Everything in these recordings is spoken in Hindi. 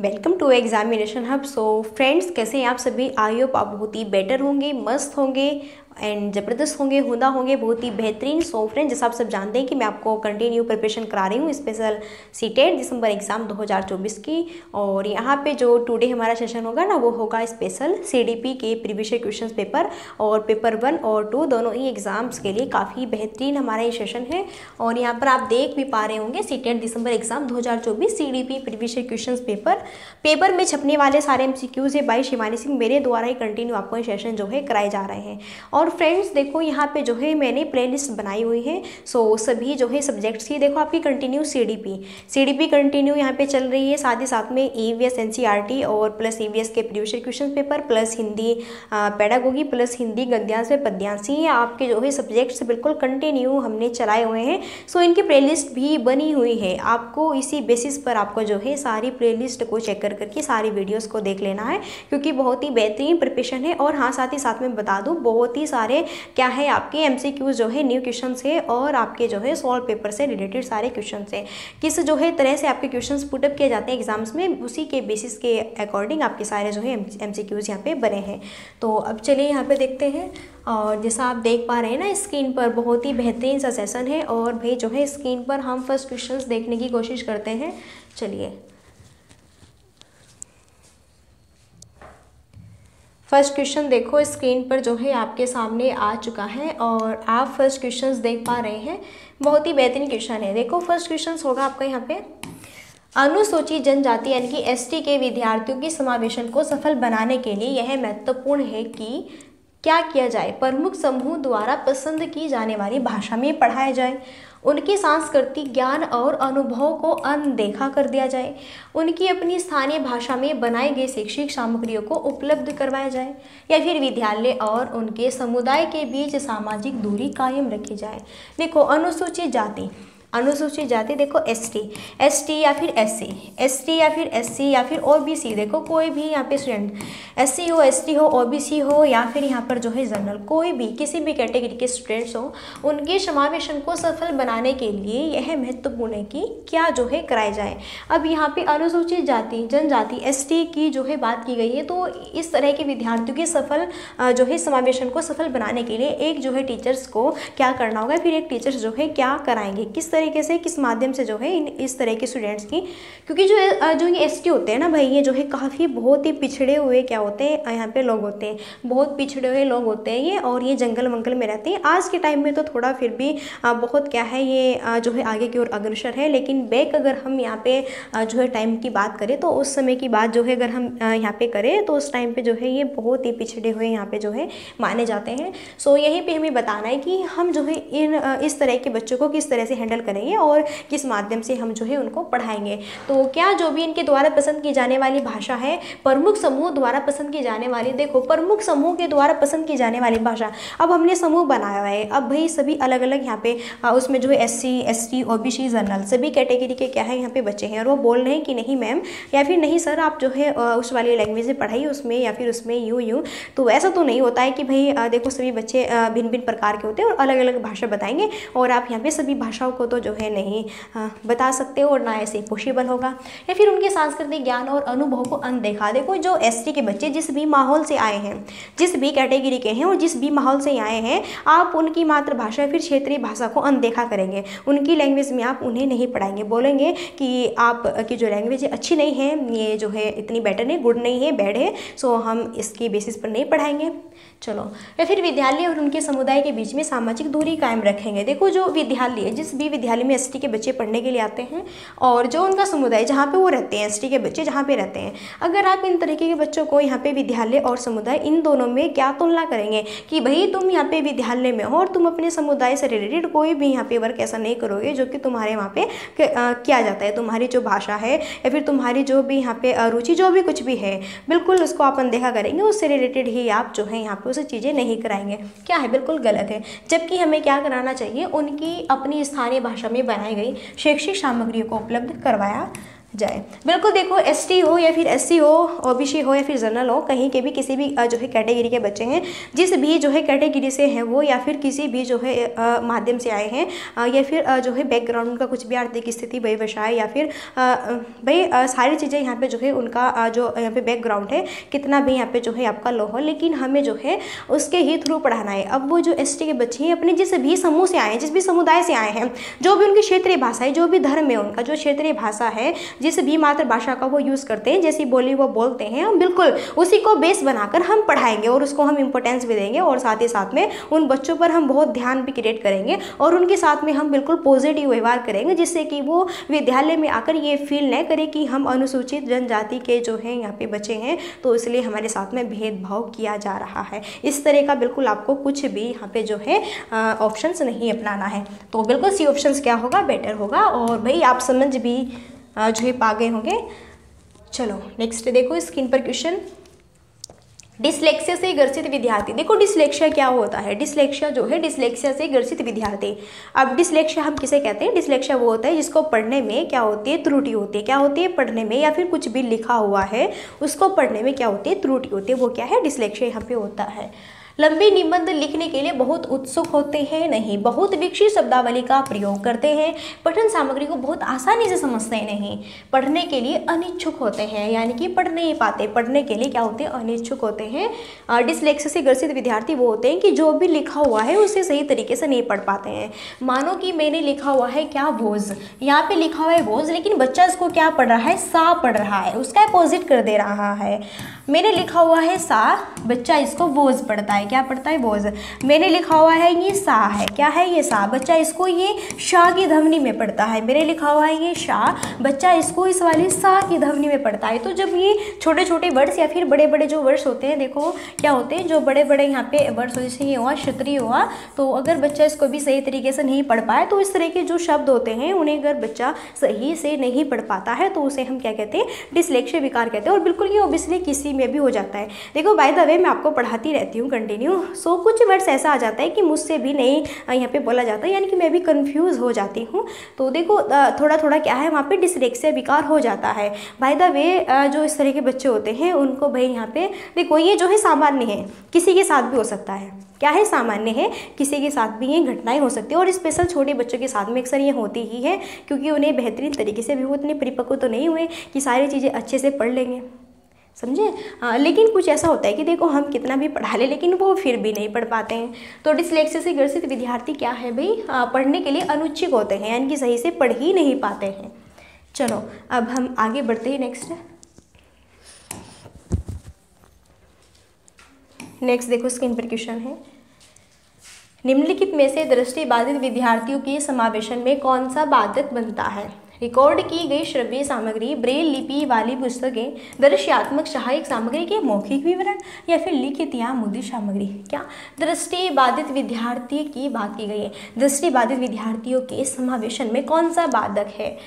Welcome to examination hub. So friends कैसे हैं आप सभी? आई होप आप बहुत ही बेटर होंगे, मस्त होंगे। एंड ज़बरदस्त होंगे, हुदा होंगे, बहुत ही बेहतरीन सो फ्रेंड जैसा आप सब जानते हैं कि मैं आपको कंटिन्यू प्रिपरेशन करा रही हूँ स्पेशल सी टेट दिसंबर एग्ज़ाम 2024 की और यहाँ पे जो टुडे हमारा सेशन होगा ना, वो होगा स्पेशल सीडीपी के प्रीवियस क्वेश्चन पेपर और पेपर वन और टू दोनों ही एग्ज़ाम्स के लिए काफ़ी बेहतरीन हमारा ये सेशन है और यहाँ पर आप देख भी पा रहे होंगे सी दिसंबर एग्ज़ाम दो हज़ार चौबीस C D previous question paper paper में छपने वाले सारे एम सी क्यूज़ है बाई शिवानी सिंह, मेरे द्वारा ही कंटिन्यू आपको ये सेशन जो है कराए जा रहे हैं और फ्रेंड्स देखो यहाँ पे जो है मैंने प्लेलिस्ट बनाई हुई है। सो सभी जो है सब्जेक्ट्स की, देखो आपकी continue C D P C D P continue यहाँ पे चल रही है, साथ ही साथ में ई वी टी और प्लस ई वी एस के previous question paper plus Hindi pedagogy plus Hindi, गद्यांश पद्यांशी। आपके जो है सब्जेक्ट्स बिल्कुल कंटिन्यू हमने चलाए हुए हैं। सो इनकी प्लेलिस्ट भी बनी हुई है। आपको इसी बेसिस पर आपको जो है सारी प्लेलिस्ट को चेक कर करके सारी वीडियोस को देख लेना है, क्योंकि बहुत ही बेहतरीन प्रिपरेशन है। और हाँ साथ ही साथ में बता दूँ, बहुत ही सारे क्या है आपके एम जो है न्यू क्वेश्चन है और आपके जो है सॉल्व पेपर से रिलेटेड सारे क्वेश्चन है। किस जो है तरह से आपके क्वेश्चन पुटअप किए जाते हैं एग्ज़ाम्स में, उसी के बेसिस के अकॉर्डिंग आपके सारे जो है एम सी क्यूज़ यहाँ पे बने हैं। तो अब चलिए यहाँ पे देखते हैं। और जैसा आप देख पा रहे हैं ना स्क्रीन पर बहुत ही बेहतरीन सा सेशन है और भाई जो है स्क्रीन पर हम फ़र्स्ट क्वेश्चंस देखने की कोशिश करते हैं। चलिए। फ़र्स्ट क्वेश्चन देखो स्क्रीन पर जो है आपके सामने आ चुका है और आप फ़र्स्ट क्वेश्चंस देख पा रहे हैं। बहुत ही बेहतरीन क्वेश्चन है। देखो फ़र्स्ट क्वेश्चन होगा आपका यहाँ पे। अनुसूचित जनजाति यानी कि एसटी के विद्यार्थियों के समावेशन को सफल बनाने के लिए यह महत्वपूर्ण है कि क्या किया जाए। प्रमुख समूह द्वारा पसंद की जाने वाली भाषा में पढ़ाया जाए। उनके सांस्कृतिक ज्ञान और अनुभव को अनदेखा कर दिया जाए। उनकी अपनी स्थानीय भाषा में बनाए गए शैक्षिक सामग्रियों को उपलब्ध करवाया जाए या फिर विद्यालय और उनके समुदाय के बीच सामाजिक दूरी कायम रखी जाए। देखो, अनुसूचित जाति अनुसूचित जाति देखो एस टी एस टी या फिर एस सी एस टी या फिर एस सी या फिर ओ बी सी देखो कोई भी यहाँ पे स्टूडेंट एस सी हो एस टी हो ओ बी सी हो या फिर यहाँ पर जो है जनरल कोई भी, किसी भी कैटेगरी के स्टूडेंट्स हो, उनके समावेशन को सफल बनाने के लिए यह महत्वपूर्ण है कि क्या जो है कराया जाए। अब यहाँ पे अनुसूचित जाति, जनजाति एस टी की जो है बात की गई है तो इस तरह के विद्यार्थियों के सफल जो है समावेशन को सफल बनाने के लिए एक जो है टीचर्स को क्या करना होगा, फिर एक टीचर्स जो है क्या कराएँगे, किस तरीके से किस माध्यम से जो है इन, इस तरह के स्टूडेंट्स की, क्योंकि जो जो ये एसटी होते हैं ना भाई, ये जो है काफ़ी बहुत ही पिछड़े हुए क्या होते हैं यहाँ पे लोग होते हैं, बहुत पिछड़े हुए लोग होते हैं ये, और ये जंगल वंगल में रहते हैं। आज के टाइम में तो थोड़ा फिर भी बहुत क्या है ये जो है आगे की ओर अग्रसर है, लेकिन बैक अगर हम यहाँ पे जो है टाइम की बात करें तो उस समय की बात जो है अगर हम यहाँ पे करें तो उस टाइम पे जो है ये बहुत ही पिछड़े हुए यहाँ पे जो है माने जाते हैं। सो यहीं पे हमें बताना है कि हम जो है इन इस तरह के बच्चों को किस तरह से हैंडल करेंगे और किस माध्यम से हम जो है उनको पढ़ाएँगे। तो क्या जो भी इनके द्वारा पसंद की जाने वाली भाषा है, प्रमुख समूह द्वारा पसंद की जाने वाली, देखो, प्रमुख समूह के द्वारा पसंद की जाने वाली भाषा। अब हमने समूह बनाया है। अब भाई सभी अलग अलग यहाँ पे उसमें जो है S C S T O B C general सभी कैटेगरी के क्या है यहाँ पे बच्चे हैं और वो बोल रहे हैं कि नहीं मैम या फिर नहीं सर आप जो है उस वाली लैंग्वेज में पढ़ाई उसमें या फिर उसमें यूँ यूँ। तो ऐसा तो नहीं होता है कि भाई देखो सभी बच्चे भिन्न भिन्न प्रकार के होते हैं और अलग अलग भाषा बताएँगे और आप यहाँ पे सभी भाषाओं को तो जो है नहीं बता सकते हो और ना ऐसे पॉसिबल होगा। या फिर उनके सांस्कृतिक ज्ञान और अनुभव को अनदेखा देखो, जो एसटी के बच्चे जिस भी माहौल से आए हैं, जिस भी कैटेगरी के हैं और जिस भी माहौल से आए हैं, आप उनकी मातृभाषा फिर क्षेत्रीय भाषा को अनदेखा करेंगे। उनकी लैंग्वेज में आप उन्हें नहीं पढ़ाएँगे। बोलेंगे कि आप, की जो लैंग्वेज है, अच्छी नहीं है, ये जो है इतनी बेटर नहीं गुड नहीं है बैड है सो हम इसके बेसिस पर नहीं पढ़ाएँगे। चलो, या फिर विद्यालय और उनके समुदाय के बीच में सामाजिक दूरी कायम रखेंगे। देखो, जो विद्यालय, जिस भी विद्यालय में एसटी के बच्चे पढ़ने के लिए आते हैं और जो उनका समुदाय जहाँ पे वो रहते हैं एसटी के बच्चे जहाँ पे रहते हैं। अगर आप इन तरीके के बच्चों को यहाँ पे विद्यालय और समुदाय इन दोनों में क्या तुलना करेंगे कि भाई तुम यहाँ पे विद्यालय में हो और तुम अपने समुदाय से रिलेटेड कोई भी यहाँ पे वर्क ऐसा नहीं करोगे जो कि तुम्हारे वहाँ पे किया जाता है। तुम्हारी जो भाषा है या फिर तुम्हारी जो भी यहाँ पे रुचि जो भी कुछ भी है, बिल्कुल उसको आप अनदेखा करेंगे, उससे रिलेटेड ही आप जो है यहाँ पे उसे चीज़ें नहीं कराएँगे। क्या है? बिल्कुल गलत है। जबकि हमें क्या कराना चाहिए? उनकी अपनी स्थानीय भाषा में बनाई गई। शैक्षिक सामग्रियों को उपलब्ध करवाया जाए। बिल्कुल देखो एसटी हो या फिर एस हो ओबीसी हो या फिर जनरल हो, कहीं के भी किसी भी जो है कैटेगरी के बच्चे हैं, जिस भी जो है कैटेगरी से हैं वो या फिर किसी भी जो है माध्यम से आए हैं या फिर जो है बैकग्राउंड का कुछ भी आर्थिक स्थिति, व्यवसाय या फिर भाई सारी चीज़ें यहाँ पे जो है उनका जो यहाँ पे बैकग्राउंड है, कितना भी यहाँ पे जो है आपका लो हो, लेकिन हमें जो है उसके ही थ्रू पढ़ाना है। अब वो जो एसटी के बच्चे हैं, अपने जिस भी समूह से आए हैं, जिस भी समुदाय से आए हैं, जो भी उनकी क्षेत्रीय भाषा है, जो भी धर्म है उनका, जो क्षेत्रीय भाषा है जिस भी मातृभाषा का वो यूज़ करते हैं, जैसी बोली वो बोलते हैं, हम बिल्कुल उसी को बेस बनाकर हम पढ़ाएँगे और उसको हम इंपॉर्टेंस भी देंगे और साथ ही साथ में उन बच्चों पर हम बहुत ध्यान भी क्रिएट करेंगे और उनके साथ में हम बिल्कुल पॉजिटिव व्यवहार करेंगे, जिससे कि वो विद्यालय में आकर ये फील न करें कि हम अनुसूचित जनजाति के जो हैं, यहाँ पे बच्चे हैं तो इसलिए हमारे साथ में भेदभाव किया जा रहा है। इस तरह का बिल्कुल आपको कुछ भी यहाँ पे जो है ऑप्शंस नहीं अपनाना है। तो बिल्कुल सी ऑप्शंस क्या होगा? बेटर होगा। और भाई आप समझ भी जो है पा गए होंगे। चलो नेक्स्ट देखो स्क्रीन पर क्वेश्चन डिसलेक्सिया से ग्रसित विद्यार्थी। देखो डिसलेक्सिया क्या होता है? डिसलेक्सिया जो है डिसलेक्सिया से ग्रसित विद्यार्थी। अब डिसलेक्सिया हम किसे कहते हैं? डिसलेक्सिया वो होता है जिसको पढ़ने में क्या होती है? त्रुटि होती है। क्या होती है? पढ़ने में या फिर कुछ भी लिखा हुआ है, उसको पढ़ने में क्या होती है? त्रुटि होती है। वो क्या है? डिसलेक्सिया यहाँ पे होता है। लंबी निबंध लिखने के लिए बहुत उत्सुक होते हैं, नहीं। बहुत विकसित शब्दावली का प्रयोग करते हैं। पठन सामग्री को बहुत आसानी से समझते हैं, नहीं। पढ़ने के लिए अनिच्छुक होते हैं, यानी कि पढ़ नहीं पाते। पढ़ने के लिए क्या होते हैं? अनिच्छुक होते हैं। डिसलेक्स से ग्रसित विद्यार्थी वो होते हैं कि जो भी लिखा हुआ है, उसे सही तरीके से नहीं पढ़ पाते हैं। मानो कि मैंने लिखा हुआ है क्या बोझ? यहाँ पे लिखा हुआ है बोझ, लेकिन बच्चा इसको क्या पढ़ रहा है? सा पढ़ रहा है। उसका अपोजिट कर दे रहा है। मैंने लिखा हुआ है सा, बच्चा इसको बोझ पढ़ता है। क्या पढ़ता है? बोझ मैंने लिखा हुआ है ये सा है। क्या है ये सा? बच्चा इसको ये शाह की ध्वनि में पढ़ता है। मैंने लिखा हुआ है ये शाह बच्चा इसको इस वाली सा की ध्वनि में पढ़ता है। तो जब ये छोटे छोटे वर्ड्स या फिर बड़े बड़े जो वर्ड्स होते हैं, देखो क्या होते हैं? जो बड़े बड़े यहाँ पे वर्ड्स होते जैसे ये हुआ, क्षत्रिय हुआ तो अगर बच्चा इसको भी सही तरीके से नहीं पढ़ पाए तो इस तरह के जो शब्द होते हैं, उन्हें अगर बच्चा सही से नहीं पढ़ पाता है तो उसे हम क्या कहते हैं? डिसलेक्शिया विकार कहते हैं। और बिल्कुल ये ओबियसली किसी में भी हो जाता है। देखो बाय द वे मैं आपको पढ़ाती रहती हूँ कंटिन्यू सो कुछ वर्ड्स ऐसा आ जाता है कि मुझसे भी नहीं यहाँ पे बोला जाता है, यानी कि मैं भी कंफ्यूज हो जाती हूँ। तो देखो थोड़ा थोड़ा क्या है, वहाँ पे डिसलेक्सिया विकार हो जाता है। बाय द वे जो इस तरह के बच्चे होते हैं, उनको भाई यहाँ पे, देखो, ये जो है सामान्य है, किसी के साथ भी हो सकता है। क्या है सामान्य है? किसी के साथ भी ये घटनाएँ हो सकती है, और स्पेशल छोटे बच्चों के साथ में अक्सर ये होती ही है, क्योंकि उन्हें बेहतरीन तरीके से भी वो इतने परिपक्व तो नहीं हुए कि सारी चीज़ें अच्छे से पढ़ लेंगे। समझे? हाँ लेकिन कुछ ऐसा होता है कि देखो, हम कितना भी पढ़ा लें, लेकिन वो फिर भी नहीं पढ़ पाते हैं। तो डिसलेक्सिया से ग्रसित विद्यार्थी क्या है भाई? पढ़ने के लिए अनुच्छिक होते हैं, यानी कि सही से पढ़ ही नहीं पाते हैं। चलो, अब हम आगे बढ़ते हैं नेक्स्ट नेक्स्ट देखो स्क्रीन पर क्वेश्चन है। निम्नलिखित में से दृष्टि बाधित विद्यार्थियों के समावेशन में कौन सा बाधक बनता है? रिकॉर्ड की गई श्रव्य सामग्री, ब्रेल लिपि वाली पुस्तकें, दृश्यात्मक सहायक सामग्री के मौखिक विवरण, या फिर लिखित या मुद्रित सामग्री। क्या दृष्टि बाधित विद्यार्थी की बात की गई है? दृष्टि बाधित विद्यार्थियों के समावेशन में कौन सा बाधक है?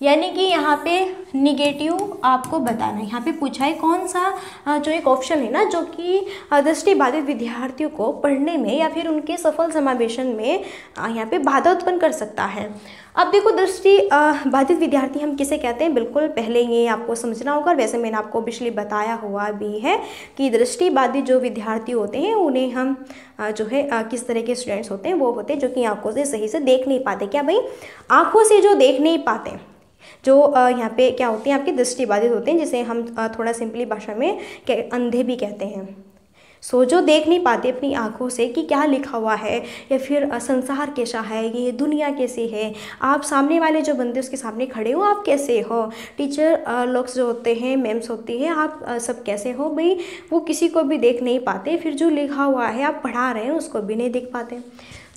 यानी कि यहाँ पे निगेटिव आपको बताना है। यहाँ पे पूछा है कौन सा जो एक ऑप्शन है ना, जो कि दृष्टि बाधित विद्यार्थियों को पढ़ने में या फिर उनके सफल समावेशन में यहाँ पे बाधा उत्पन्न कर सकता है। अब देखो, दृष्टि बाधित विद्यार्थी हम किसे कहते हैं? बिल्कुल पहले ये आपको समझना होगा वैसे मैंने आपको पिछले बताया हुआ भी है कि दृष्टि बाधित जो विद्यार्थी होते हैं, उन्हें हम जो है किस तरह के स्टूडेंट्स होते हैं, वो होते हैं जो कि आँखों से सही से देख नहीं पाते। क्या भाई? आँखों से जो देख नहीं पाते। जो यहाँ पे क्या होते हैं, आपके दृष्टि बाधित होते हैं, जिसे हम थोड़ा सिंपली भाषा में अंधे भी कहते हैं। सो, जो देख नहीं पाते अपनी आँखों से कि क्या लिखा हुआ है, या फिर संसार कैसा है, ये दुनिया कैसी है, आप सामने वाले जो बंदे उसके सामने खड़े हो, आप कैसे हो? टीचर लोग जो होते हैं, मैम्स होती हैं, आप सब कैसे हो? भाई, वो किसी को भी देख नहीं पाते, फिर जो लिखा हुआ है, आप पढ़ा रहे हैं, उसको भी नहीं देख पाते।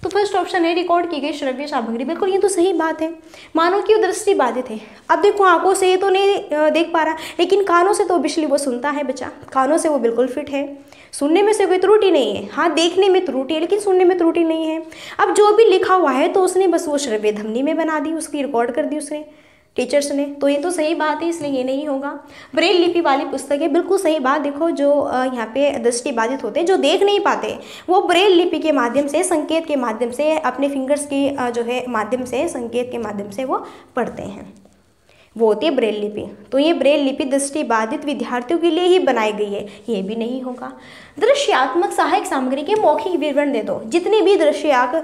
तो फ़र्स्ट ऑप्शन है रिकॉर्ड की गई श्रव्य सामग्री। बिल्कुल, ये तो सही बात है। मानो कि दृष्टि बाधित है। अब देखो, आँखों से ये तो नहीं देख पा रहा, लेकिन कानों से तो बिजली वो सुनता है बच्चा। कानों से वो बिल्कुल फिट है। सुनने में से कोई त्रुटि नहीं है। हाँ देखने में त्रुटि है, लेकिन सुनने में त्रुटि नहीं है। अब जो भी लिखा हुआ है तो उसने बस वो श्रव्य धमनी में बना दी, उसकी रिकॉर्ड कर दी उसने। टीचर्स ने। तो ये तो सही बात है, इसलिए ये नहीं होगा। ब्रेल लिपि वाली पुस्तक बिल्कुल सही बात। देखो, जो यहाँ पे दृष्टि बाधित होते हैं, जो देख नहीं पाते, वो ब्रेल लिपि के माध्यम से, संकेत के माध्यम से, अपने फिंगर्स के जो है, माध्यम से, संकेत के माध्यम से वो पढ़ते हैं। वो होती है ब्रेल लिपि। तो ये ब्रेल लिपि दृष्टि बाधित विद्यार्थियों के लिए ही बनाई गई है। ये भी नहीं होगा। दृश्यात्मक सहायक सामग्री के मौखिक विवरण दे दो। जितनी भी दृश्याक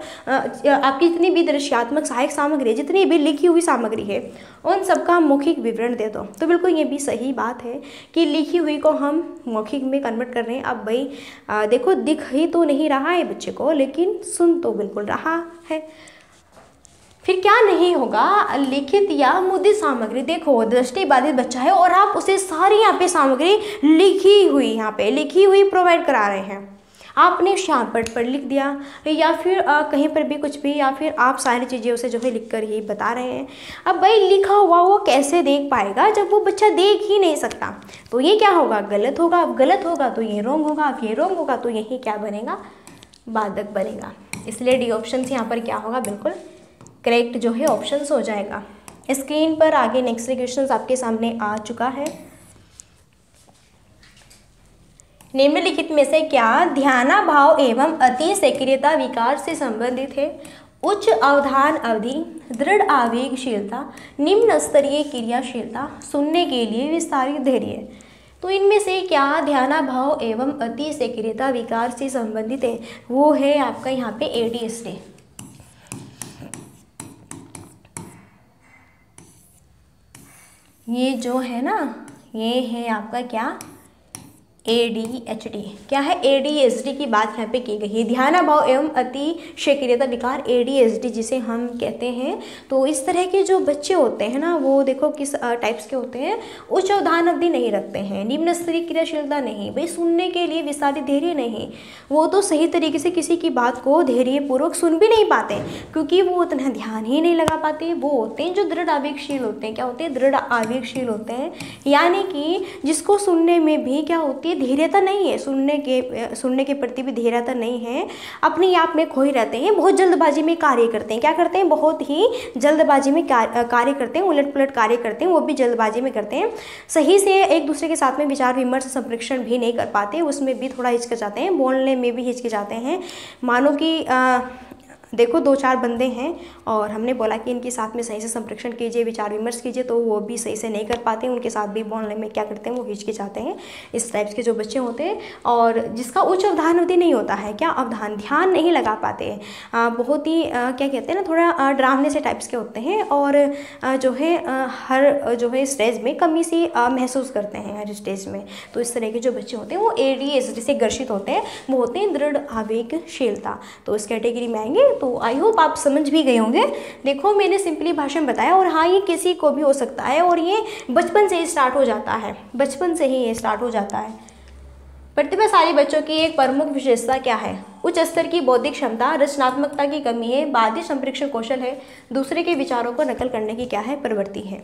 आपकी जितनी भी दृश्यात्मक सहायक सामग्री जितनी भी लिखी हुई सामग्री है, उन सबका मौखिक विवरण दे दो। तो बिल्कुल ये भी सही बात है कि लिखी हुई को हम मौखिक में कन्वर्ट कर रहे हैं। अब भाई देखो दिख ही तो नहीं रहा है बच्चे को, लेकिन सुन तो बिल्कुल रहा है। फिर क्या नहीं होगा? लिखित या मुद्रित सामग्री। देखो दृष्टि बाधित बच्चा है और आप उसे सारी यहाँ पे सामग्री लिखी हुई यहाँ पे लिखी हुई प्रोवाइड करा रहे हैं। आपने श्यामपट पर लिख दिया या फिर आ, कहीं पर भी कुछ भी या फिर आप सारी चीज़ें उसे जो है लिख कर ही बता रहे हैं। अब भाई लिखा हुआ वो कैसे देख पाएगा जब वो बच्चा देख ही नहीं सकता? तो ये क्या होगा? गलत होगा? अब गलत होगा तो ये रोंग होगा अब ये रोंग होगा तो यही क्या बनेगा? बाधक बनेगा। इसलिए डी ऑप्शन यहाँ पर क्या होगा? बिल्कुल करेक्ट जो है ऑप्शन हो जाएगा। स्क्रीन पर आगे नेक्स्ट क्वेश्चन आपके सामने आ चुका है। निम्नलिखित में से क्या ध्याना भाव एवं अति सक्रियता विकार से संबंधित है? उच्च अवधान अवधि, दृढ़ आवेगशीलता, निम्न स्तरीय क्रियाशीलता, सुनने के लिए विस्तारित धैर्य। तो इनमें से क्या ध्याना भाव एवं अति सक्रियता विकार से संबंधित है? वो है आपका यहाँ पे एडीएसडी ये जो है ना ये है आपका क्या? ए डी एच डी क्या है ए डी एस डी की बात यहाँ पे की गई है? ध्यान अभाव एवं अति सक्रियता विकार ए डी एस डी जिसे हम कहते हैं। तो इस तरह के जो बच्चे होते हैं ना, वो देखो किस टाइप्स के होते हैं। उच्च अवधान अवधि नहीं रखते हैं, निम्न स्तरीय क्रियाशीलता नहीं, भाई सुनने के लिए विस्तारित धैर्य नहीं। वो तो सही तरीके से किसी की बात को धैर्यपूर्वक सुन भी नहीं पाते, क्योंकि वो उतना ध्यान ही नहीं लगा पाते। वो होते हैं जो दृढ़ आवेगशील होते हैं। क्या होते हैं? दृढ़ आवेगशील होते हैं। यानी कि जिसको सुनने में भी क्या होती धैर्यता नहीं है, सुनने के सुनने के प्रति भी धैर्यता नहीं है। अपने आप में खोए रहते हैं, बहुत जल्दबाजी में कार्य करते हैं। क्या करते हैं? बहुत ही जल्दबाजी में कार्य करते हैं उलट पुलट कार्य करते हैं, वो भी जल्दबाजी में करते हैं। सही से एक दूसरे के साथ में विचार विमर्श, संप्रेक्षण भी नहीं कर पाते, उसमें भी थोड़ा हिचकिचाते हैं, बोलने में भी हिचकिचाते हैं। मानो कि देखो दो चार बंदे हैं और हमने बोला कि इनके साथ में सही से संप्रेक्षण कीजिए विचार विमर्श कीजिए तो वो भी सही से नहीं कर पाते उनके साथ भी बोलने में क्या करते हैं वो हिचकिचाते हैं। इस टाइप्स के जो बच्चे होते हैं और जिसका उच्च अवधान अवधि नहीं होता है क्या अवधान ध्यान नहीं लगा पाते बहुत ही आ, क्या कहते हैं ना थोड़ा ड्रामने से टाइप्स के होते हैं और आ, जो है आ, हर जो है स्टेज में कमी सी महसूस करते हैं हर स्टेज में। तो इस तरह के जो बच्चे होते हैं वो ए जिसे घर्षित होते हैं वो होते हैं दृढ़ आवेगशीलता। तो इस कैटेगरी में आएँगे। तो आई होप आप समझ भी गए होंगे। देखो, मैंने सिंपली भाषा में बताया और हाँ ये किसी को भी हो सकता है और ये बचपन से ही स्टार्ट हो जाता है। बचपन से ही ये स्टार्ट हो जाता है। प्रतिभाशाली बच्चों की एक प्रमुख विशेषता क्या है? उच्च स्तर की बौद्धिक क्षमता, रचनात्मकता की कमी है, बाध्य संप्रेक्षण कौशल है, दूसरे के विचारों को नकल करने की क्या है, प्रवृत्ति है।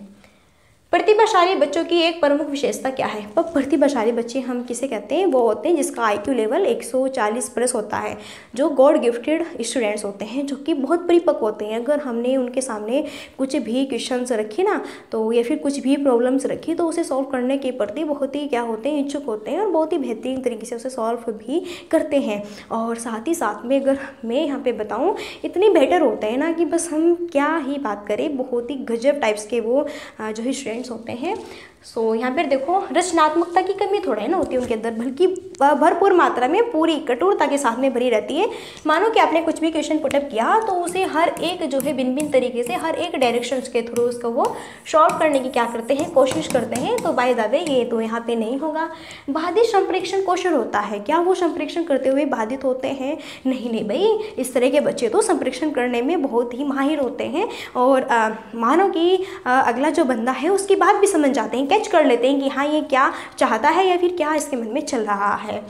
प्रतिभाशाली बच्चों की एक प्रमुख विशेषता क्या है? पर प्रतिभाशाली बच्चे हम किसे कहते हैं? वो होते हैं जिसका आईक्यू लेवल 140 प्लस होता है, जो गॉड गिफ्टेड स्टूडेंट्स होते हैं, जो कि बहुत परिपक्व होते हैं। अगर हमने उनके सामने कुछ भी क्वेश्चंस रखे ना तो या फिर कुछ भी प्रॉब्लम्स रखी तो उसे सॉल्व करने के प्रति बहुत ही क्या होते हैं? इच्छुक होते हैं और बहुत ही बेहतरीन तरीके से उसे सॉल्व भी करते हैं। और साथ ही साथ में अगर मैं यहाँ पर बताऊँ, इतनी बेटर होते हैं ना कि बस हम क्या ही बात करें, बहुत ही गजब टाइप्स के वो जो है स्टूडेंट्स होते हैं। सो so, यहाँ पर देखो रचनात्मकता की कमी थोड़ा है ना होती है उनके अंदर बल्कि भरपूर मात्रा में पूरी कठोरता के साथ में भरी रहती है। मानो कि आपने कुछ भी क्वेश्चन पुटअप किया तो उसे हर एक जो है भिन्न भिन्न तरीके से हर एक डायरेक्शन के थ्रू उसको वो सॉल्व करने की क्या करते हैं कोशिश करते हैं। तो बाय द वे ये तो यहाँ पर नहीं होगा। बाधित संप्रेक्षण कौशल होता है। क्या वो संप्रेक्षण करते हुए बाधित होते हैं? नहीं नहीं भाई। इस तरह के बच्चे तो संप्रेक्षण करने में बहुत ही माहिर होते हैं। और मानो कि अगला जो बंदा है उसकी बात भी समझ जाते हैं। कैच कर लेते हैं कि हाँ ये क्या चाहता है या फिर क्या इसके मन में चल रहा है।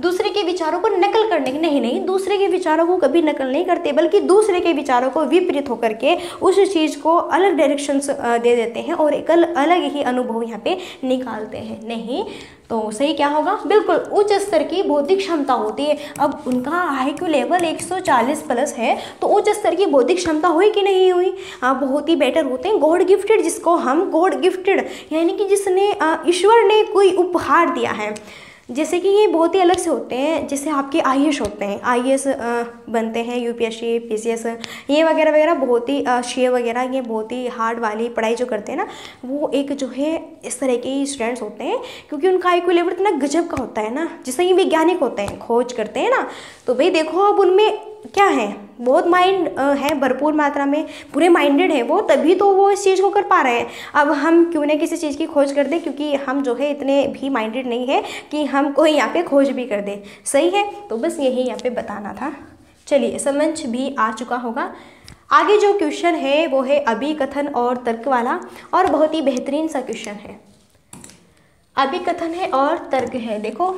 दूसरे के विचारों को नकल करने की नहीं नहीं, दूसरे के विचारों को कभी नकल नहीं करते, बल्कि दूसरे के विचारों को विपरीत होकर के उस चीज़ को अलग डायरेक्शन दे देते हैं और एक अलग ही अनुभव यहाँ पे निकालते हैं। नहीं तो सही क्या होगा? बिल्कुल उच्च स्तर की बौद्धिक क्षमता होती है। अब उनका आई क्यू लेवल 140 प्लस है तो उच्च स्तर की बौद्धिक क्षमता हुई कि नहीं हुई? हाँ बहुत ही बेटर होते हैं। गॉड गिफ्टेड जिसको हम गॉड गिफ्टेड यानी कि जिसने ईश्वर ने कोई उपहार दिया है। जैसे कि ये बहुत ही अलग से होते हैं, जैसे आपके आई होते हैं, आईएएस बनते हैं U P S C P C S ये वगैरह वगैरह बहुत ही शे वगैरह, ये बहुत ही हार्ड वाली पढ़ाई जो करते हैं ना, वो एक जो है इस तरह के स्टूडेंट्स होते हैं, क्योंकि उनका आई लेवल इतना गजब का होता है ना, जैसे ये वैज्ञानिक होते हैं, खोज करते हैं ना तो भाई देखो अब उनमें क्या है? बहुत माइंड है, भरपूर मात्रा में, पूरे माइंडेड है वो, तभी तो वो इस चीज़ को कर पा रहे हैं। अब हम क्यों ना किसी चीज़ की खोज कर दें, क्योंकि हम जो है इतने भी माइंडेड नहीं है कि हम कोई यहाँ पे खोज भी कर दें। सही है? तो बस यही यहाँ पे बताना था। चलिए समझ भी आ चुका होगा। आगे जो क्वेश्चन है, वो है अभी कथन और तर्क वाला, और बहुत ही बेहतरीन सा क्वेश्चन है। अभी कथन है और तर्क है। देखो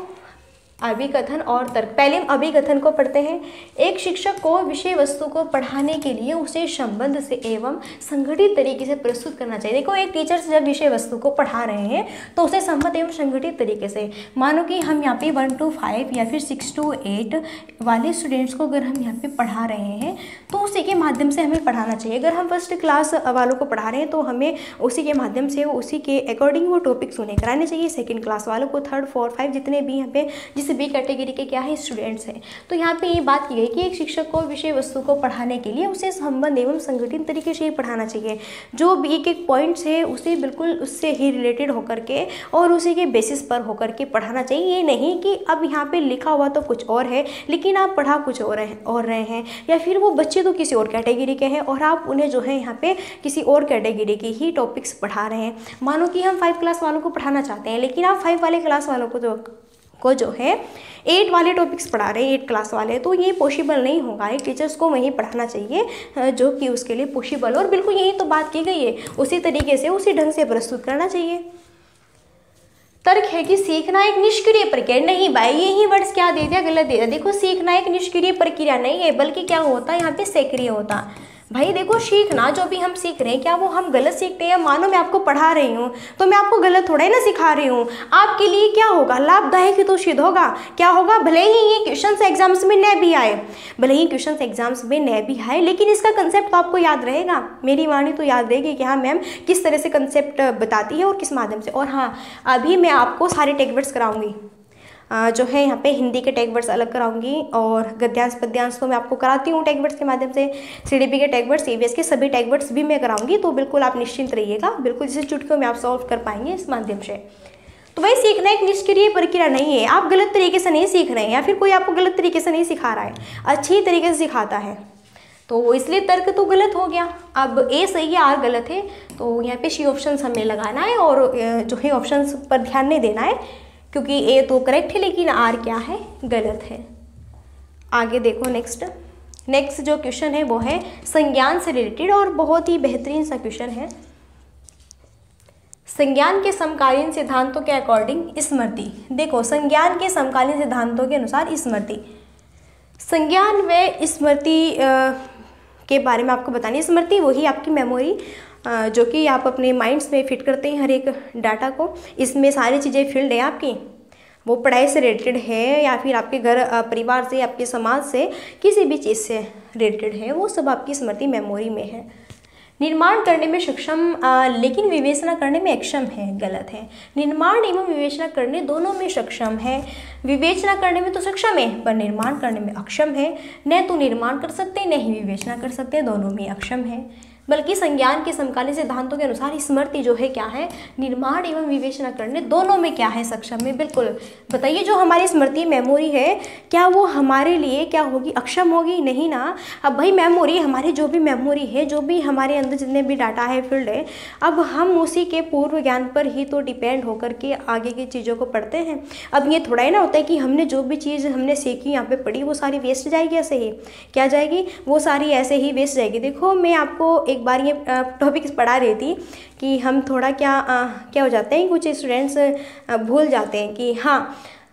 अभिकथन और तर्क। पहले हम अभिकथन को पढ़ते हैं। एक शिक्षक को विषय वस्तु को पढ़ाने के लिए उसे संबंध से एवं संगठित तरीके से प्रस्तुत करना चाहिए। देखो, एक टीचर जब विषय वस्तु को पढ़ा रहे हैं तो उसे संबंध एवं संगठित तरीके से। मानो कि हम यहाँ पे वन टू फाइव या फिर सिक्स टू एट वाले स्टूडेंट्स को अगर हम यहाँ पे पढ़ा रहे हैं तो उसी के माध्यम से हमें पढ़ाना चाहिए। अगर हम फ़र्स्ट क्लास वालों को पढ़ा रहे हैं तो हमें उसी के माध्यम से उसी के अकॉर्डिंग वो टॉपिक्स उन्हें कराने चाहिए। सेकेंड क्लास वालों को थर्ड फोर्थ फाइव जितने भी यहाँ पे, जिस बी कैटेगरी के क्या है स्टूडेंट्स हैं? तो यहाँ पे ये बात की गई कि एक शिक्षक को विषय वस्तु को पढ़ाने के लिए उसे संबंध एवं संगठित तरीके से ही पढ़ाना चाहिए। जो भी एक एक पॉइंट्स है, उसे बिल्कुल उससे ही रिलेटेड होकर के और उसी के बेसिस पर होकर के पढ़ाना चाहिए। ये नहीं कि अब यहाँ पे लिखा हुआ तो कुछ और है, लेकिन आप पढ़ा कुछ और है और रहे हैं। या फिर वो बच्चे तो किसी और कैटेगरी के हैं और आप उन्हें जो है यहाँ पे किसी और कैटेगरी के ही टॉपिक्स पढ़ा रहे हैं। मानो कि हम फाइव क्लास वालों को पढ़ाना चाहते हैं, लेकिन आप फाइव वाले क्लास वालों को जो को जो है एट वाले टॉपिक्स पढ़ा रहे हैं एट क्लास वाले तो ये पॉसिबल नहीं होगा। एक टीचर्स को वहीं पढ़ाना चाहिए जो कि उसके लिए पॉसिबल और बिल्कुल यही तो बात की गई है, उसी तरीके से, उसी ढंग से प्रस्तुत करना चाहिए। तर्क है कि सीखना एक निष्क्रिय प्रक्रिया। नहीं भाई, यही वर्ड्स क्या दे दिया? गलत दे दिया। देखो, सीखना एक निष्क्रिय प्रक्रिया नहीं है, बल्कि क्या होता है? यहाँ पे सक्रिय होता। भाई देखो सीखना जो भी हम सीख रहे हैं, क्या वो हम गलत सीखते हैं? मानो मैं आपको पढ़ा रही हूँ तो मैं आपको गलत थोड़ा ही ना सिखा रही हूँ। आपके लिए क्या होगा? लाभदायक तो सिद्ध होगा। क्या होगा? भले ही ये क्वेश्चन एग्ज़ाम्स में न भी आए। भले ही क्वेश्चन एग्ज़ाम्स में न भी आए, लेकिन इसका कंसेप्ट तो आपको याद रहेगा। मेरी वाणी तो याद रहेगी कि हाँ मैम किस तरह से कंसेप्ट बताती है और किस माध्यम से। और हाँ अभी मैं आपको सारे टेकवर्ड्स कराऊँगी। जो है यहाँ पे हिंदी के टैग वर्ड्स अलग कराऊँगी और गद्यांश पद्यांश तो मैं आपको कराती हूँ टैग वर्ड्स के माध्यम से। सीडीपी के टैग वर्ड्स ई के सभी टैग वर्ड्स भी मैं कराऊँगी तो बिल्कुल आप निश्चिंत रहिएगा, बिल्कुल जिसे चुटकियों में आप सॉल्व कर पाएँगे इस माध्यम से। तो वही सीखना एक निष्क्रिय प्रक्रिया नहीं है, आप गलत तरीके से नहीं सीख रहे हैं या फिर कोई आपको गलत तरीके से नहीं सिखा रहा है, अच्छी तरीके से सिखाता है। तो इसलिए तर्क तो गलत हो गया, अब ए सही है आर गलत है तो यहाँ पे सी ऑप्शन हमें लगाना है और जो है ऑप्शन पर ध्यान नहीं देना है। क्योंकि ए तो करेक्ट है, लेकिन आर क्या है? गलत है। आगे देखो नेक्स्ट नेक्स्ट जो क्वेश्चन है, वो है संज्ञान से रिलेटेड और बहुत ही बेहतरीन सा क्वेश्चन है। संज्ञान के समकालीन सिद्धांतों के अकॉर्डिंग स्मृति। देखो, संज्ञान के समकालीन सिद्धांतों के अनुसार स्मृति। संज्ञान व स्मृति के बारे में आपको बतानी स्मृति वही आपकी मेमोरी जो कि आप अपने माइंड्स में फिट करते हैं हर एक डाटा को, इसमें सारी चीज़ें फ़ील्ड है आपकी। वो पढ़ाई से रिलेटेड है या फिर आपके घर परिवार से, आपके समाज से, किसी भी चीज़ से रिलेटेड है, वो सब आपकी स्मृति मेमोरी में है। निर्माण करने में सक्षम लेकिन विवेचना करने में अक्षम है, गलत है। निर्माण एवं विवेचना करने दोनों में सक्षम है। विवेचना करने में तो सक्षम है, पर निर्माण करने में अक्षम है। न तो निर्माण कर सकते, न ही विवेचना कर सकते, दोनों में अक्षम है। बल्कि संज्ञान के समकालीन सिद्धांतों के अनुसार स्मृति जो है, क्या है? निर्माण एवं विवेचना करने दोनों में क्या है सक्षम में बिल्कुल। बताइए, जो हमारी स्मृति मेमोरी है, क्या वो हमारे लिए क्या होगी? अक्षम होगी? नहीं ना। अब भाई मेमोरी हमारी जो भी मेमोरी है, जो भी हमारे अंदर जितने भी डाटा है फ़ील्ड है, अब हम उसी के पूर्व ज्ञान पर ही तो डिपेंड होकर के आगे की चीज़ों को पढ़ते हैं। अब ये थोड़ा ही ना होता है कि हमने जो भी चीज़ हमने सीखी, यहाँ पे पढ़ी, वो सारी वेस्ट जाएगी ऐसे ही? क्या जाएगी? वो सारी ऐसे ही वेस्ट जाएगी। देखो, मैं आपको एक बार ये टॉपिक्स पढ़ा रही थी कि हम थोड़ा क्या आ, क्या हो जाते हैं कुछ स्टूडेंट्स भूल जाते हैं कि हाँ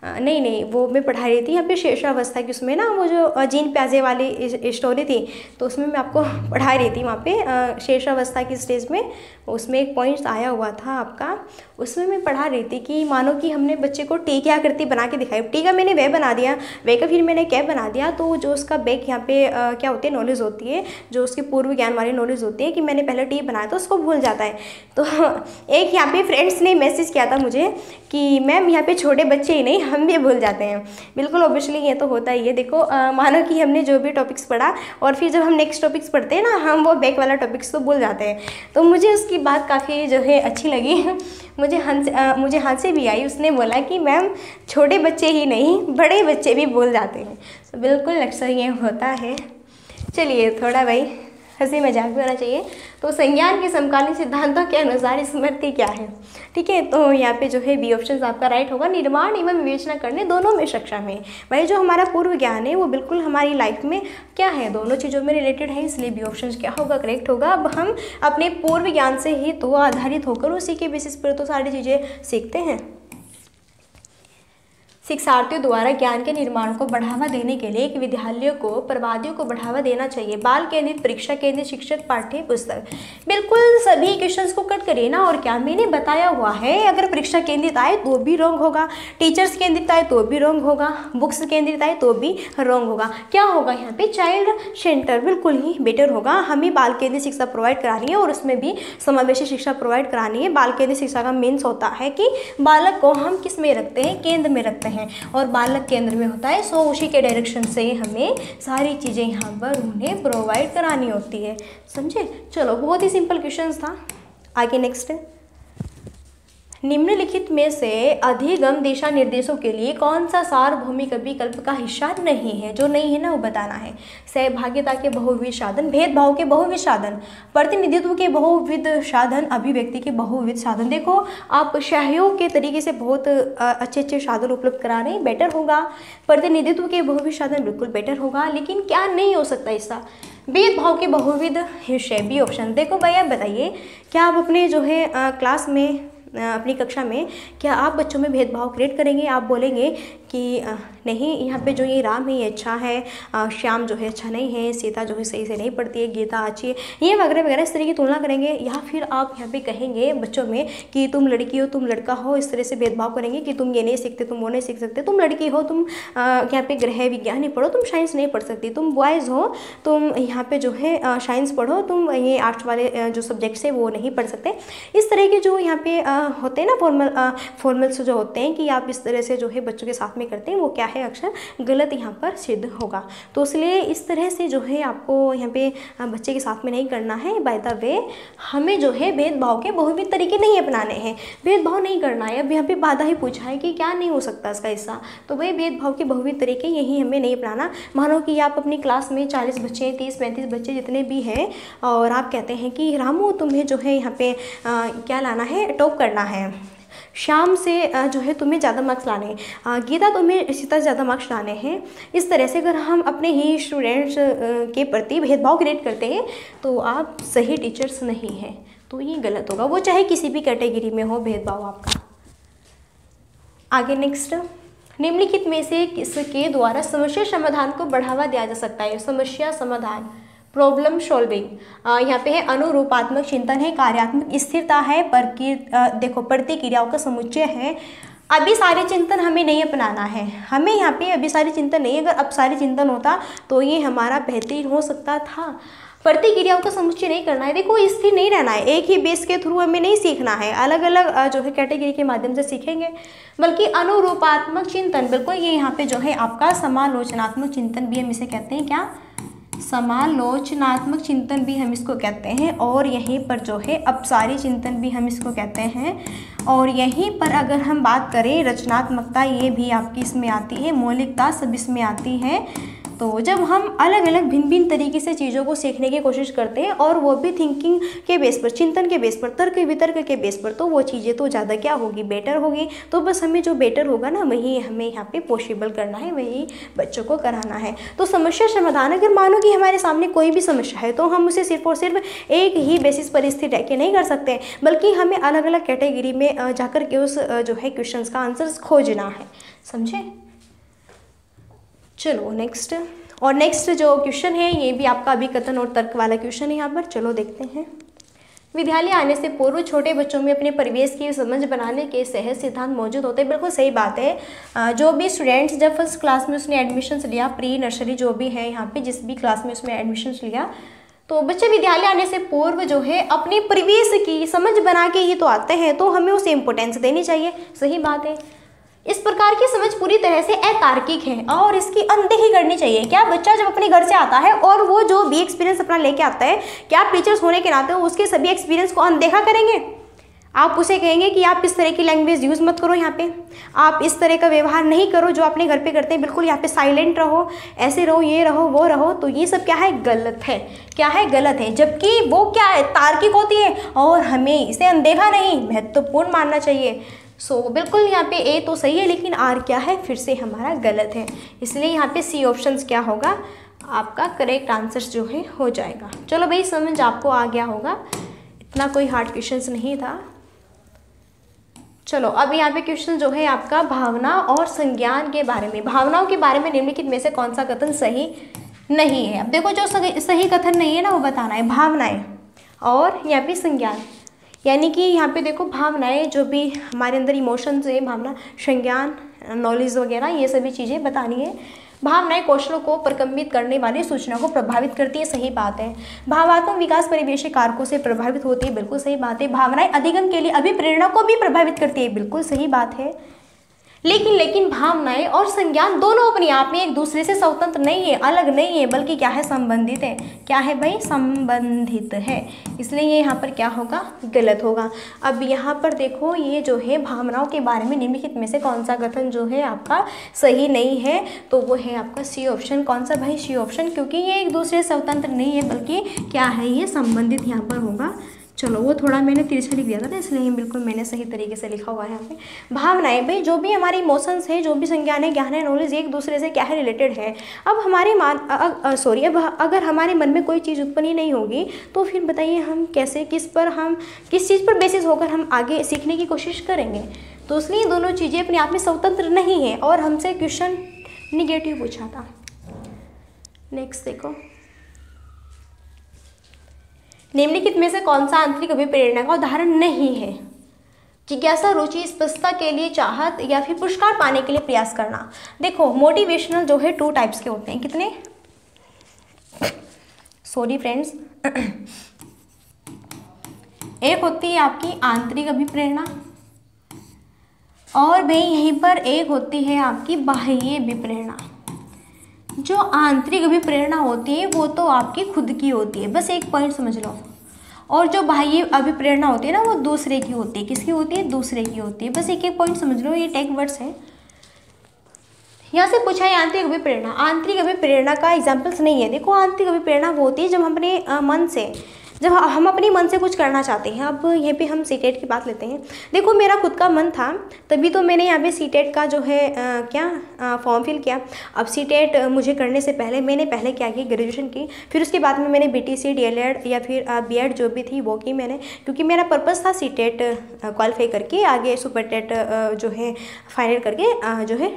नहीं नहीं वो मैं पढ़ा रही थी यहाँ पे शेषावस्था की उसमें ना वो जो जीन प्याजे वाली स्टोरी थी तो उसमें मैं आपको पढ़ा रही थी वहाँ पे शेषावस्था की स्टेज में उसमें एक पॉइंट आया हुआ था आपका उसमें मैं पढ़ा रही थी कि मानो कि हमने बच्चे को टी क्या करती बना के दिखाई टी का मैंने वह बना दिया वह का फिर मैंने क्या बना दिया तो जो उसका बैग यहाँ पे आ, क्या होती है नॉलेज होती है जो उसके पूर्व ज्ञान वाली नॉलेज होती है कि मैंने पहले टी बनाया तो उसको भूल जाता है। तो एक यहाँ पे फ्रेंड्स ने मैसेज किया था मुझे कि मैम यहाँ पे छोटे बच्चे ही नहीं हम भी भूल जाते हैं। बिल्कुल ऑब्वियसली ये तो होता ही है। देखो मानो कि हमने जो भी टॉपिक्स पढ़ा और फिर जब हम नेक्स्ट टॉपिक्स पढ़ते हैं ना, हम वो बैक वाला टॉपिक्स तो भूल जाते हैं। तो मुझे उसकी बात काफ़ी जो है अच्छी लगी। मुझे हंस मुझे हँसी भी आई। उसने बोला कि, मैम, छोटे बच्चे ही नहीं, बड़े बच्चे भी बोल जाते हैं। तो बिल्कुल अक्सर ये होता है। चलिए, थोड़ा भाई। हँसी मज़ाक भी होना चाहिए। तो संज्ञान के समकालीन सिद्धांतों के अनुसार स्मृति क्या है? ठीक है तो यहाँ पे जो है बी ऑप्शन आपका राइट होगा। निर्माण एवं विवेचना करने दोनों में सक्षम है वही जो हमारा पूर्व ज्ञान है, वो बिल्कुल हमारी लाइफ में क्या है? दोनों चीज़ों में रिलेटेड है, इसलिए बी ऑप्शन क्या होगा? करेक्ट होगा। अब हम अपने पूर्व ज्ञान से ही तो आधारित होकर उसी के बेसिस पर तो सारी चीज़ें सीखते हैं। शिक्षार्थियों द्वारा ज्ञान के निर्माण को बढ़ावा देने के लिए एक विद्यालय को, प्रवादियों को बढ़ावा देना चाहिए। बाल केंद्रित परीक्षा केंद्रित शिक्षक पाठ्य पुस्तक बिल्कुल सभी क्वेश्चन को कट करिए ना, और क्या मैंने बताया हुआ है? अगर परीक्षा केंद्रित आए तो भी रॉन्ग होगा। टीचर्स केंद्रित आए तो भी रॉन्ग होगा। बुक्स केंद्रित आए तो भी रॉन्ग होगा। क्या होगा यहाँ पे? चाइल्ड सेंटर बिल्कुल ही बेटर होगा। हमें बाल केंद्रित शिक्षा प्रोवाइड करानी है, और उसमें भी समावेशी शिक्षा प्रोवाइड करानी है। बाल केंद्रित शिक्षा का मीन्स होता है कि बालक को हम किसमें रखते हैं? केंद्र में रखते हैं। हैं और बालक केंद्र में होता है सो उसी के डायरेक्शन से हमें सारी चीज़ें यहाँ पर उन्हें प्रोवाइड करानी होती है। समझे? चलो, बहुत ही सिंपल क्वेश्चन था। आगे नेक्स्ट निम्नलिखित में से अधिगम दिशा निर्देशों के लिए कौन सा सार्वभौमिक विकल्प का हिस्सा नहीं है? जो नहीं है ना, वो बताना है। सहभागिता के बहुविध साधन, भेदभाव के बहुविध साधन, प्रतिनिधित्व के बहुविध साधन, अभिव्यक्ति के बहुविध साधन। देखो, आप सहयोग के तरीके से बहुत अच्छे अच्छे साधन उपलब्ध करा रहे हैं, बेटर होगा। प्रतिनिधित्व के बहुविध साधन बिल्कुल बेटर होगा, लेकिन क्या नहीं हो सकता इसका? भेदभाव के बहुविध हिस्से बी ऑप्शन देखो भैया, बताइए, क्या आप अपने जो है क्लास में अपनी कक्षा में क्या आप बच्चों में भेदभाव क्रिएट करेंगे? आप बोलेंगे कि नहीं, यहाँ पे जो ये राम है, ये अच्छा है श्याम जो है अच्छा नहीं है, सीता जो है सही से नहीं पढ़ती है, गीता अच्छी है, ये वगैरह वगैरह इस तरह की तुलना करेंगे। या फिर आप यहाँ पे कहेंगे बच्चों में कि तुम लड़की हो, तुम लड़का हो, इस तरह से भेदभाव करेंगे कि तुम ये नहीं सीखते, तुम वो नहीं सीख सकते। तुम लड़की हो, तुम यहाँ पे ग्रह, विज्ञान नहीं पढ़ो, तुम साइंस नहीं पढ़ सकती, तुम बॉयज़ हो, तुम यहाँ पे जो है साइंस पढ़ो, तुम ये आर्ट्स वाले जो सब्जेक्ट्स है वो नहीं पढ़ सकते। इस तरह के जो यहाँ पे होते हैं ना फॉर्मल फॉर्मल्स जो होते हैं कि आप इस तरह से जो है बच्चों के साथ में करते हैं वो क्या है अक्सर गलत यहाँ पर सिद्ध होगा। तो इसलिए इस तरह से जो है आपको यहाँ पे बच्चे के साथ में नहीं करना है। बाय द वे हमें जो है भेदभाव के बहुविध तरीके नहीं अपनाने हैं। भेदभाव नहीं करना है। अब यहाँ पे बाधा ही पूछा है कि क्या नहीं हो सकता इसका हिस्सा। तो वही भेदभाव के बहुविध तरीके यही हमें नहीं अपनाना। मानो कि आप अपनी क्लास में चालीस बच्चे तीस पैंतीस बच्चे जितने भी हैं और आप कहते हैं कि रामू तुम्हें जो है यहाँ पे आ, क्या लाना है? टॉप करना है। शाम से जो है तुम्हें ज़्यादा मार्क्स लाने हैं। गीता तुम्हें तरह ज़्यादा मार्क्स लाने हैं। इस तरह से अगर हम अपने ही स्टूडेंट्स के प्रति भेदभाव क्रिएट करते हैं तो आप सही टीचर्स नहीं हैं। तो ये गलत होगा। वो चाहे किसी भी कैटेगरी में हो, भेदभाव आपका। आगे नेक्स्ट निम्नलिखित में से किसके द्वारा समस्या समाधान को बढ़ावा दिया जा सकता है? समस्या समाधान। प्रॉब्लम सॉल्विंग यहाँ पे है, अनुरूपात्मक चिंतन है, कार्यात्मक स्थिरता है पर देखो, प्रतिक्रियाओं का समुच्चय है। अभी सारे चिंतन हमें नहीं अपनाना है। हमें यहाँ पे अभी सारे चिंतन नहीं, अगर अब सारे चिंतन होता तो ये हमारा बेहतरीन हो सकता था। प्रतिक्रियाओं का समुच्चय नहीं करना है। देखो, स्थिर नहीं रहना है। एक ही बेस के थ्रू हमें नहीं सीखना है। अलग अलग जो है कैटेगरी के माध्यम से सीखेंगे। बल्कि अनुरूपात्मक चिंतन, बिल्कुल ये यहाँ पे जो है आपका समालोचनात्मक चिंतन भी हम इसे कहते हैं क्या? समालोचनात्मक चिंतन भी हम इसको कहते हैं, और यहीं पर जो है अपसारी चिंतन भी हम इसको कहते हैं। और यहीं पर अगर हम बात करें, रचनात्मकता ये भी आपकी इसमें आती है, मौलिकता सब इसमें आती है। तो जब हम अलग अलग भिन्न भिन्न तरीके से चीज़ों को सीखने की कोशिश करते हैं और वो भी थिंकिंग के बेस पर, चिंतन के बेस पर, तर्क वितर्क के बेस पर तो वो चीज़ें तो ज़्यादा क्या होगी? बेटर होगी। तो बस हमें जो बेटर होगा ना, वही हमें यहाँ पे पॉसिबल करना है, वही बच्चों को कराना है। तो समस्या समाधान, अगर मानो कि हमारे सामने कोई भी समस्या है तो हम उसे सिर्फ़ और सिर्फ़ एक ही बेसिस पर स्थिर रह के नहीं कर सकते, बल्कि हमें अलग अलग कैटेगरी में जाकर के उस जो है क्वेश्चन का आंसर खोजना है। समझे? चलो नेक्स्ट और नेक्स्ट जो क्वेश्चन है, ये भी आपका अभिकथन और तर्क वाला क्वेश्चन है यहाँ पर। चलो देखते हैं। विद्यालय आने से पूर्व छोटे बच्चों में अपने परिवेश की समझ बनाने के सहज सिद्धांत मौजूद होते हैं। बिल्कुल सही बात है। जो भी स्टूडेंट्स जब फ़र्स्ट क्लास में उसने एडमिशन लिया प्री नर्सरी जो भी है यहाँ पे, जिस भी क्लास में उसमें एडमिशन लिया तो बच्चे विद्यालय आने से पूर्व जो है, अपने परिवेश की समझ बना के ही तो आते हैं तो हमें उसे इम्पोर्टेंस देनी चाहिए। सही बात है। इस प्रकार की समझ पूरी तरह से अतार्किक है और इसकी अनदेखी करनी चाहिए। क्या बच्चा जब अपने घर से आता है और वो जो भी एक्सपीरियंस अपना लेके आता है, क्या आप टीचर्स होने के नाते उसके सभी एक्सपीरियंस को अनदेखा करेंगे? आप उसे कहेंगे कि आप इस तरह की लैंग्वेज यूज़ मत करो यहाँ पे। आप इस तरह का व्यवहार नहीं करो जो अपने घर पे करते हैं। बिल्कुल यहाँ पे साइलेंट रहो, ऐसे रहो, ये रहो, वो रहो तो ये सब क्या है? गलत है। क्या है? गलत है। जबकि वो क्या है? तार्किक होती है और हमें इसे अनदेखा नहीं, महत्वपूर्ण मानना चाहिए। सो so, बिल्कुल यहाँ पे ए तो सही है लेकिन आर क्या है? फिर से हमारा गलत है। इसलिए यहाँ पे सी ऑप्शन क्या होगा? आपका करेक्ट आंसर जो है हो जाएगा। चलो भाई समझ आपको आ गया होगा। इतना कोई हार्ड क्वेश्चन नहीं था। चलो अब यहाँ पे क्वेश्चन जो है आपका भावना और संज्ञान के बारे में। भावनाओं के बारे में निम्नलिखित में से कौन सा कथन सही नहीं है? अब देखो जो सही कथन नहीं है ना वो बताना है। भावनाएँ और यहाँ पे संज्ञान। यानी कि यहाँ पे देखो भावनाएँ जो भी हमारे अंदर इमोशंस है, भावना, संज्ञान नॉलेज वगैरह, ये सभी चीज़ें बतानी है। भावनाएँ कौशलों को प्रकम्बित करने वाली सूचना को प्रभावित करती है, सही बात है। भावात्मक विकास परिवेश कारकों से प्रभावित होती है, बिल्कुल सही बात है। भावनाएँ अधिगम के लिए अभिप्रेरणा को भी प्रभावित करती है, बिल्कुल सही बात है। लेकिन लेकिन भावनाएँ और संज्ञान दोनों अपने आप में एक दूसरे से स्वतंत्र नहीं है, अलग नहीं है, बल्कि क्या है संबंधित है? क्या है भाई? संबंधित है। इसलिए ये यहाँ पर क्या होगा? गलत होगा। अब यहाँ पर देखो, ये जो है भावनाओं के बारे में निम्नलिखित में से कौन सा कथन जो है आपका सही नहीं है तो वो है आपका सी ऑप्शन कौन सा भाई सी ऑप्शन क्योंकि ये एक दूसरे स्वतंत्र नहीं है, बल्कि क्या है? ये संबंधित यहाँ पर होगा। चलो, वो थोड़ा मैंने तिरछा लिख दिया था ना, इसलिए बिल्कुल मैंने सही तरीके से लिखा हुआ है यहाँ पे। भावनाएँ भाई, जो भी हमारे इमोशंस है, जो भी संज्ञान है, ज्ञान है नॉलेज एक दूसरे से क्या है रिलेटेड है? अब हमारे मान सॉरी अब अगर हमारे मन में कोई चीज़ उत्पन्न ही नहीं होगी तो फिर बताइए हम कैसे, किस पर हम, किस चीज़ पर बेसिस होकर हम आगे सीखने की कोशिश करेंगे? तो इसलिए दोनों चीज़ें अपने आप में स्वतंत्र नहीं है और हमसे क्वेश्चन निगेटिव पूछा था। नेक्स्ट देखो। निम्नलिखित में से कौन सा आंतरिक अभिप्रेरणा का उदाहरण नहीं है? जिज्ञासा, रुचि, स्पष्टता के लिए चाहत या फिर पुरस्कार पाने के लिए प्रयास करना। देखो मोटिवेशनल जो है टू टाइप्स के होते हैं। कितने? सॉरी फ्रेंड्स एक होती है आपकी आंतरिक अभिप्रेरणा और भाई यहीं पर एक होती है आपकी बाह्य अभिप्रेरणा। जो आंतरिक अभिप्रेरणा होती है, वो तो आपकी खुद की होती है। बस एक पॉइंट समझ लो। और जो बाह्य अभिप्रेरणा होती है ना, वो दूसरे की होती है। किसकी होती है? दूसरे की होती है। बस एक एक पॉइंट समझ लो, ये टेक वर्ड्स है। यहाँ से पूछा है आंतरिक अभिप्रेरणा आंतरिक अभिप्रेरणा का एग्जाम्पल्स नहीं है। देखो, आंतरिक अभिप्रेरणा वो होती है जब हम अपने मन से जब हम अपने मन से कुछ करना चाहते हैं अब यहाँ पे हम सी टेट की बात लेते हैं। देखो मेरा खुद का मन था तभी तो मैंने यहाँ पे सी टेट का जो है आ, क्या फॉर्म फिल किया। अब सी टेट मुझे करने से पहले मैंने पहले क्या की ग्रेजुएशन की फिर उसके बाद में मैंने बी टी या फिर बी जो भी थी वो की मैंने क्योंकि मेरा पर्पज़ था सी क्वालिफाई करके आगे सुपर टेट जो है फाइनल करके जो है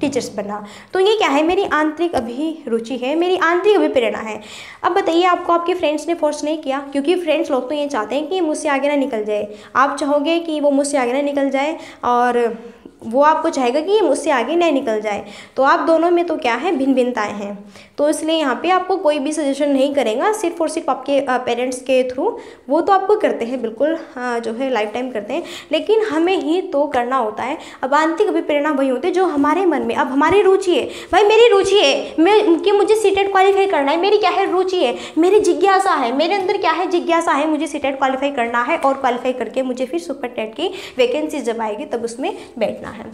टीचर्स बनना। तो ये क्या है? मेरी आंतरिक अभिरुचि है, मेरी आंतरिक अभिप्रेरणा है। अब बताइए, आपको आपके फ्रेंड्स ने फोर्स नहीं किया? क्योंकि फ्रेंड्स लोग तो ये चाहते हैं कि मुझसे आगे ना निकल जाए। आप चाहोगे कि वो मुझसे आगे ना निकल जाए और वो आपको चाहेगा कि ये मुझसे आगे नहीं निकल जाए। तो आप दोनों में तो क्या है? भिन्न भिन्नताएँ हैं। तो इसलिए यहाँ पे आपको कोई भी सजेशन नहीं करेगा, सिर्फ़ और सिर्फ़ आपके पेरेंट्स के थ्रू वो तो आपको करते हैं, बिल्कुल जो है लाइफ टाइम करते हैं। लेकिन हमें ही तो करना होता है। अब आंतिक अभिप्रेरणा वही होती है जो हमारे मन में, अब हमारी रुचि है। भाई, मेरी रुचि है। मैं, कि मुझे सीटेट क्वालिफाई करना है। मेरी क्या है रुचि है? मेरी जिज्ञासा है। मेरे अंदर क्या है जिज्ञासा है? मुझे सीटेट क्वालिफाई करना है और क्वालिफाई करके मुझे फिर सुपर टेट की वैकेंसी जब आएगी, तब उसमें बैठना है।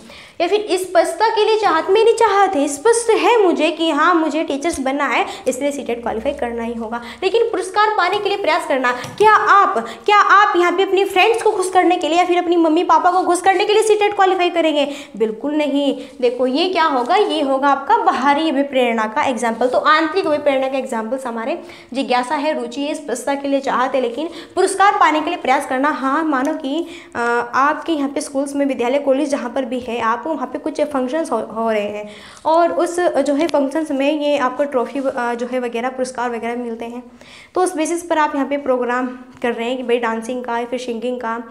या फिर स्पष्टता के लिए चाहत, मेरी चाहत है, स्पष्ट है मुझे कि हाँ मुझे टीचर्स बनना है, इसलिए सीटेट क्वालिफाई करना ही होगा। लेकिन पुरस्कार पाने के लिए प्रयास करना, क्या आप क्या आप यहाँ पे अपनी फ्रेंड्स को खुश करने के लिए या फिर अपनी मम्मी पापा को खुश करने के लिए सीटेट क्वालिफाई करेंगे? बिल्कुल नहीं। देखो, ये क्या होगा, ये होगा आपका बाहरी अभिप्रेरणा का एग्ज़ाम्पल तो आंतरिक अभिप्रेरणा के एग्जाम्पल्स हमारे जिज्ञासा है, रुचि है स्पष्टता के लिए चाहते लेकिन पुरस्कार पाने के लिए प्रयास करना हाँ मानो कि आपके यहाँ पे स्कूल्स में, विद्यालय कॉलेज जहाँ पर भी है आप वहाँ पे कुछ फ़ंक्शंस हो, हो रहे हैं। और उस जो है फ़ंक्शंस में ये आपको ट्रॉफी जो है वगैरह पुरस्कार वगैरह मिलते हैं। तो उस बेसिस पर आप यहाँ पे प्रोग्राम कर रहे हैं कि भाई डांसिंग का या फिर सिंगिंग का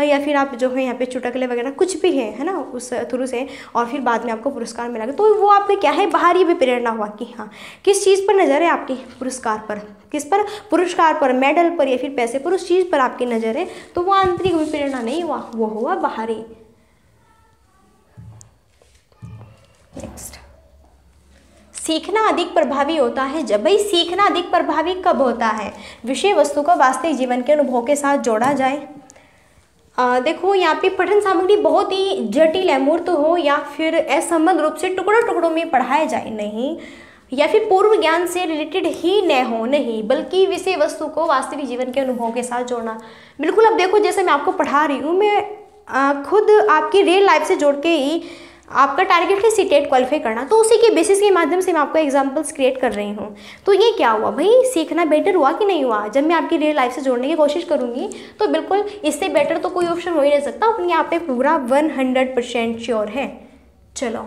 या फिर आप जो है यहाँ पे चुटकले वगैरह कुछ भी है है ना उस थ्रू से और फिर बाद में आपको पुरस्कार मिला तो वो आपके क्या है बाहरी भी प्रेरणा हुआ कि हाँ किस चीज़ पर नज़र है आपकी पुरस्कार पर? किस पर? पुरस्कार पर मेडल पर या फिर पैसे पर उस चीज़ पर आपकी नज़र है तो वो आंतरिक भी प्रेरणा नहीं हुआ वो हुआ बाहरी। नेक्स्ट सीखना अधिक प्रभावी होता है जब भाई सीखना अधिक प्रभावी कब होता है? विषय वस्तु को वास्तविक जीवन के अनुभव के साथ जोड़ा जाए। आ, देखो यहाँ पे पठन सामग्री बहुत ही जटिल अमूर्त हो या फिर असंबद्ध रूप से टुकड़ों टुकड़ों में पढ़ाया जाए नहीं। या फिर पूर्व ज्ञान से रिलेटेड ही न हो नहीं बल्कि विषय वस्तु को वास्तविक जीवन के अनुभव के साथ जोड़ना। बिल्कुल अब देखो जैसे मैं आपको पढ़ा रही हूँ मैं आ, खुद आपकी रियल लाइफ से जोड़ के ही आपका टारगेट है सी टेट क्वालिफाई करना तो उसी के बेसिस के माध्यम से मैं आपको एग्जांपल्स क्रिएट कर रही हूँ। तो ये क्या हुआ? भाई, सीखना बेटर हुआ कि नहीं हुआ? जब मैं आपकी रियल लाइफ से जोड़ने की कोशिश करूँगी तो बिल्कुल इससे बेटर तो कोई ऑप्शन हो ही नहीं सकता। अपने आप पे पूरा वन हंड्रेड परसेंट श्योर है। चलो।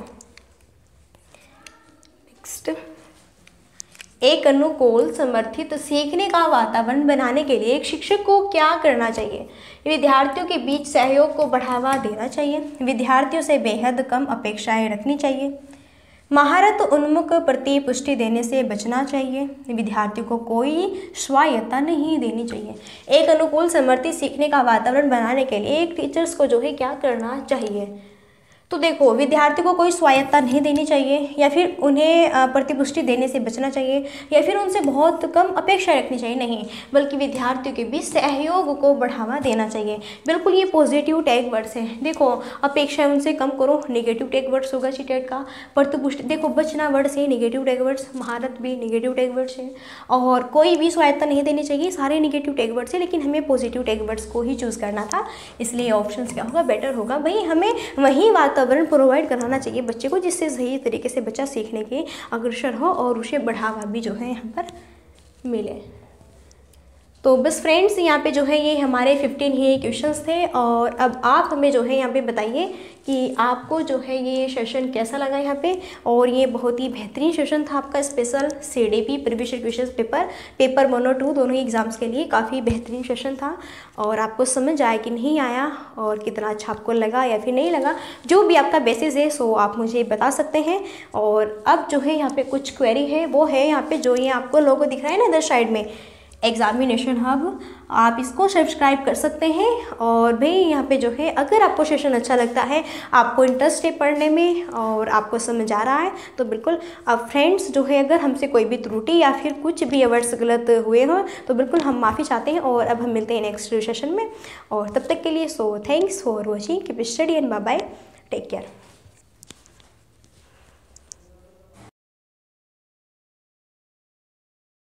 नेक्स्ट एक अनुकूल, समर्थित, सीखने का वातावरण बनाने के लिए एक शिक्षक को क्या करना चाहिए? विद्यार्थियों के बीच सहयोग को बढ़ावा देना चाहिए। विद्यार्थियों से बेहद कम अपेक्षाएँ रखनी चाहिए। महारत उन्मुख प्रति पुष्टि देने से बचना चाहिए। विद्यार्थियों को कोई स्वायत्ता नहीं देनी चाहिए। एक अनुकूल, समर्थित, सीखने का वातावरण बनाने के लिए एक टीचर्स को जो है क्या करना चाहिए? तो देखो विद्यार्थी को कोई स्वायत्ता नहीं देनी चाहिए, या फिर उन्हें प्रतिपुष्टि देने से बचना चाहिए, या फिर उनसे बहुत कम अपेक्षा रखनी चाहिए, नहीं, बल्कि विद्यार्थियों के बीच सहयोग को बढ़ावा देना चाहिए। बिल्कुल, ये पॉजिटिव टैग वर्ड्स हैं। देखो, अपेक्षा उनसे कम करो, निगेटिव टैग वर्ड्स होगा चिटेट का। प्रतिपुष्टि, देखो, बचना वर्ड से निगेटिव टैग वर्ड्स, महारत भी निगेटिव टैग वर्ड्स है। और कोई भी स्वायत्ता नहीं देनी चाहिए, सारे निगेटिव टैग वर्ड्स है, लेकिन हमें पॉजिटिव टैग वर्ड्स को ही चूज़ करना था, इसलिए ऑप्शन क्या होगा? बेटर होगा। भाई हमें, वही वातावरण वातावरण प्रोवाइड कराना चाहिए बच्चे को, जिससे सही तरीके से बच्चा सीखने के अग्रसर हो और उसे बढ़ावा भी जो है यहाँ पर मिले। तो बस फ्रेंड्स यहाँ पे जो है, ये हमारे 15 ही क्वेश्चंस थे और अब आप हमें जो है यहाँ पे बताइए कि आपको जो है ये सेशन कैसा लगा यहाँ पे? और ये बहुत ही बेहतरीन सेशन था आपका special C D P previous question paper paper one और टू दोनों ही एग्ज़ाम्स के लिए काफ़ी बेहतरीन सेशन था। और आपको समझ आया कि नहीं आया और कितना अच्छा आपको लगा या फिर नहीं लगा, जो भी आपका बेसिस है सो आप मुझे बता सकते हैं। और अब जो है यहाँ पे कुछ क्वेरी है, वो है यहाँ पर जो ये आपको लोगो दिख रहा है ना इधर साइड में एग्ज़ामिनेशन हब आप इसको सब्सक्राइब कर सकते हैं और भाई यहाँ पे जो है, अगर आपको सेशन अच्छा लगता है, आपको इंटरेस्ट है पढ़ने में और आपको समझ आ रहा है तो बिल्कुल, अब फ्रेंड्स जो है, अगर हमसे कोई भी त्रुटि या फिर कुछ भी अवर्स गलत हुए हों तो बिल्कुल हम माफ़ी चाहते हैं और अब हम मिलते हैं नेक्स्ट सेशन में। और तब तक के लिए so thanks for watching keep study and bye take care